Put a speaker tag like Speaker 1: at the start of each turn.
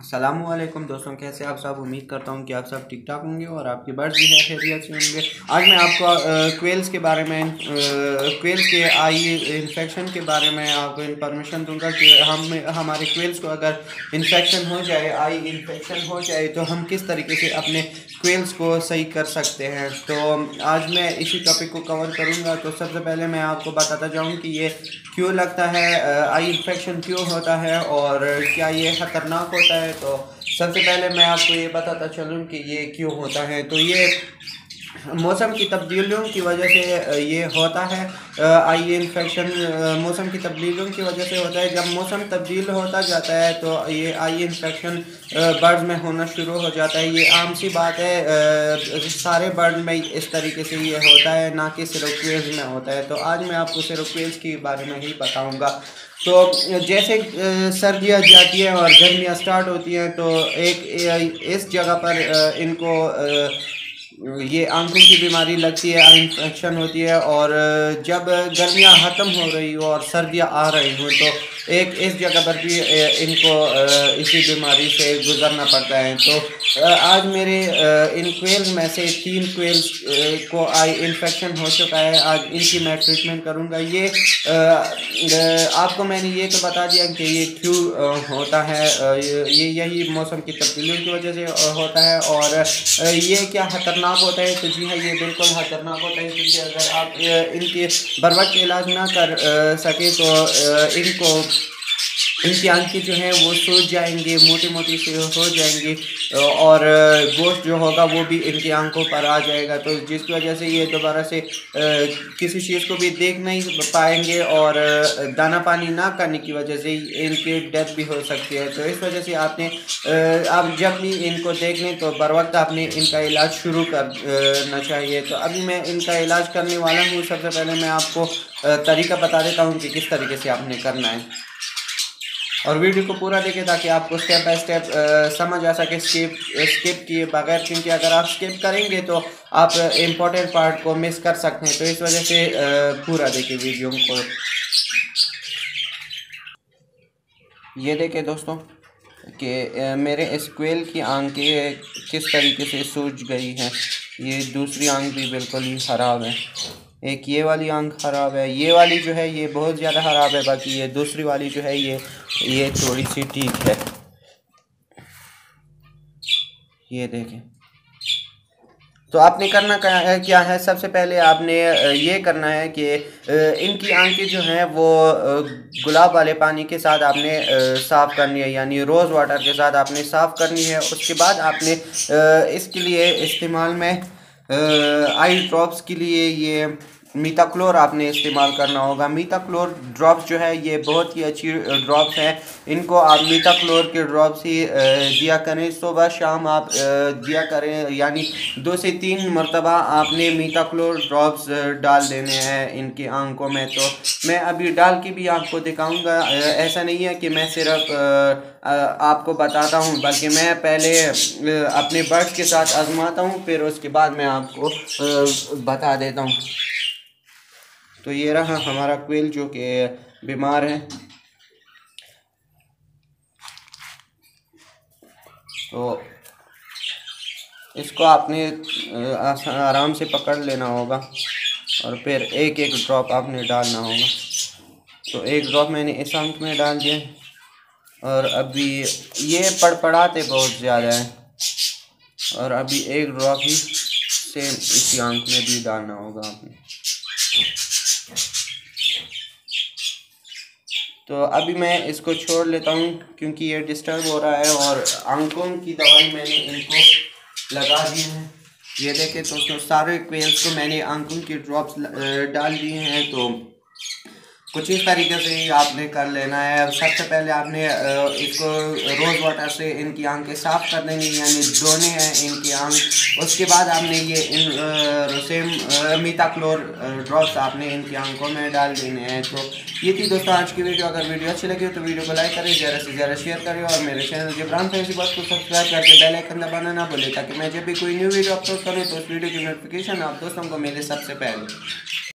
Speaker 1: असलम दोस्तों, कैसे आप सब? उम्मीद करता हूँ कि आप सब ठीक ठाक होंगे और आपके बर्ड्स भी है, खैरियत से होंगे। आज मैं आपको क्वेल्स के बारे में क्वेल्स के आई इन्फेक्शन के बारे में आपको इन्फॉर्मेशन दूँगा कि हम, हमारे क्वेल्स को अगर इन्फेक्शन हो जाए, आई इन्फेक्शन हो जाए तो हम किस तरीके से अपने क्वेल्स को सही कर सकते हैं। तो आज मैं इसी टॉपिक को कवर करूँगा। तो सबसे पहले मैं आपको बताता जाऊँ कि ये क्यों लगता है आई इन्फेक्शन क्यों होता है और क्या ये ख़तरनाक होता है। तो सबसे पहले मैं आपको ये बताता चलूँ कि ये क्यों होता है। तो ये मौसम की तब्दीलियों की वजह से ये होता है। आई इन्फेक्शन मौसम की तब्दीलियों की वजह से होता है। जब मौसम तब्दील होता जाता है तो ये आई इन्फेक्शन बर्ड में होना शुरू हो जाता है। ये आम सी बात है सारे बर्ड में इस तरीके से ये होता है, ना कि सिर्फ़ क्वेल्स में होता है। तो आज मैं आपको सिर्फ़ क्वेल्स के बारे में ही बताऊँगा। तो जैसे सर्दियाँ जाती हैं और गर्मियाँ स्टार्ट होती हैं तो एक इस जगह पर इनको ये आँखों की बीमारी लगती है इन्फेक्शन होती है और जब गर्मियाँ ख़त्म हो रही हो और सर्दियाँ आ रही हो तो एक इस जगह पर भी इनको इसी बीमारी से गुजरना पड़ता है। तो आज मेरे इन क्वेल्स में से तीन क्वेल्स को आई इन्फेक्शन हो चुका है। आज इनकी मैं ट्रीटमेंट करूँगा। ये आपको मैंने ये तो बता दिया कि ये क्यों होता है। ये यही मौसम की तब्दीलियों की वजह से होता है। और ये क्या ख़तरनाक होता है? तो जी हाँ ये बिल्कुल ख़तरनाक होता है। क्योंकि अगर आप इनके बर वक्त इलाज ना कर सके तो इनको इनकी आँखें जो हैं वो सूज जाएँगे मोटी मोटी से हो जाएँगी, और गोश्त जो होगा वो भी इनकी आँखों पर आ जाएगा। तो जिसकी वजह से ये दोबारा से किसी चीज़ को भी देख नहीं पाएँगे और दाना पानी ना करने की वजह से इनकी डेथ भी हो सकती है। तो इस वजह से आपने आप जब भी इनको देख लें तो बर वक्त आपने इनका इलाज शुरू करना चाहिए। तो अभी मैं इनका इलाज करने वाला हूँ। सबसे पहले मैं आपको तरीका बता देता हूँ कि किस तरीके से आपने करना है। और वीडियो को पूरा देखें ताकि आपको स्टेप बाय स्टेप समझ आ सके स्किप स्किप किए बगैर, क्योंकि अगर आप स्किप करेंगे तो आप इम्पोर्टेंट पार्ट को मिस कर सकते हैं। तो इस वजह से पूरा देखें वीडियो को। ये देखें दोस्तों कि मेरे स्क्वेल की आँखें किस तरीके से सूझ गई हैं। ये दूसरी आँख भी बिल्कुल ही ख़राब है। एक ये वाली आँख ख़राब है। ये वाली जो है, ये बहुत ज़्यादा ख़राब है, बाकी ये दूसरी वाली जो है, ये ये थोड़ी सी ठीक है। ये देखें। तो आपने करना क्या है सबसे पहले आपने ये करना है कि इनकी आँखें जो हैं वो गुलाब वाले पानी के साथ आपने साफ़ करनी है, यानी रोज़ वाटर के साथ आपने साफ़ करनी है। उसके बाद आपने इसके लिए इस्तेमाल में आई ड्रॉप्स के लिए ये मीताक्लोर आपने इस्तेमाल करना होगा। मीताक्लोर ड्रॉप्स जो है, ये बहुत ही अच्छी ड्रॉप्स हैं। इनको आप मीताक्लोर के ड्रॉप्स ही दिया करें। सुबह, शाम आप दिया करें। यानी दो से तीन मरतबा आपने मीताक्लोर ड्रॉप्स डाल देने हैं इनकी आँखों में। तो मैं अभी डाल के भी आपको दिखाऊँगा। ऐसा नहीं है कि मैं सिर्फ़ आपको बताता हूँ, बल्कि मैं पहले अपने बर्ड्स के साथ आजमाता हूँ, फिर उसके बाद मैं आपको बता देता हूँ। तो ये रहा हमारा क्वेल जो कि बीमार है। तो इसको आपने आराम से पकड़ लेना होगा और फिर एक एक ड्रॉप आपने डालना होगा। तो एक ड्रॉप मैंने इस अंक में डाल दिया और अभी ये पड़पड़ाते बहुत ज़्यादा है और अभी एक ड्रॉप ही सेम इसी आँख में भी डालना होगा आपने। तो अभी मैं इसको छोड़ लेता हूँ क्योंकि ये डिस्टर्ब हो रहा है और आँखों की दवाई मैंने इनको लगा दी है। ये देखें तो सारे क्वेल्स को मैंने आँखों की ड्रॉप्स डाल दिए हैं तो कुछ इस तरीके से ही आपने कर लेना है। सबसे पहले आपने इसको रोज़ वाटर से इनकी आँखें साफ़ कर देंगे यानी धोने हैं इनकी आँख। उसके बाद आपने ये इन सेम मीताक्लोर ड्रॉप्स आपने इनकी आँखों में डाल देने हैं। तो ये थी दोस्तों आज की वीडियो। अगर वीडियो अच्छी लगी हो तो वीडियो को लाइक करें, ज़्यादा से ज़्यादा शेयर करें और मेरे चैनल जबरान फैंसी बस को सब्सक्राइब करके बेल आइकन दबाना ना भूलें, ताकि मैं जब भी कोई न्यू वीडियो अपलोड करूँ तो उस वीडियो की नोटिफिकेशन आप दोस्तों को मिले सबसे पहले।